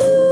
do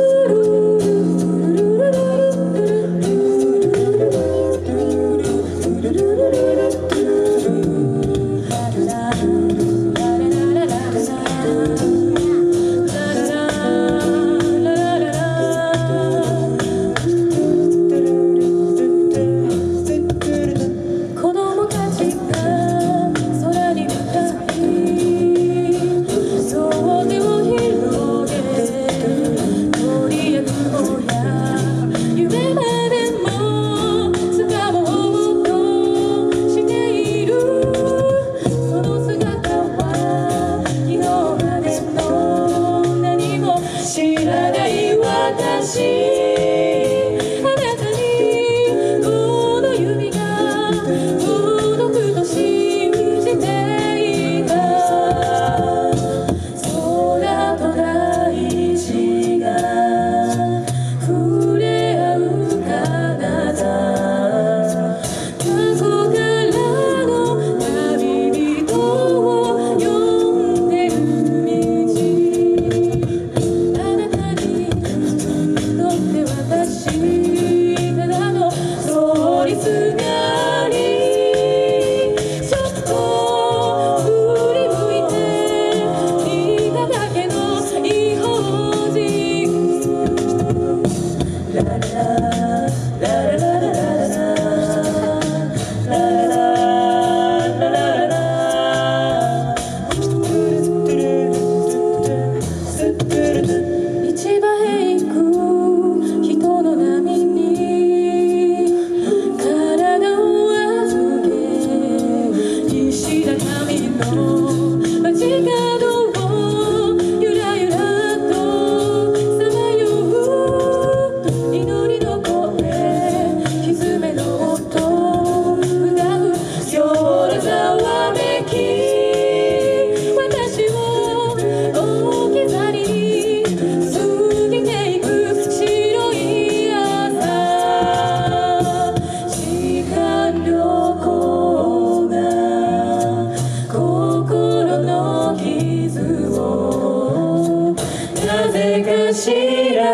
Oh. しら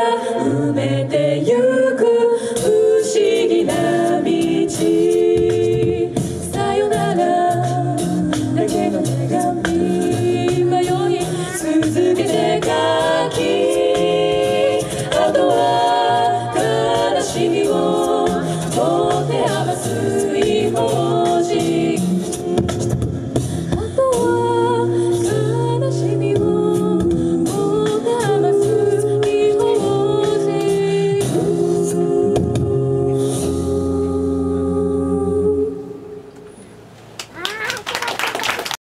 埋めてゆく不思議な道。さよならだけの手紙。迷い続けて書きあとは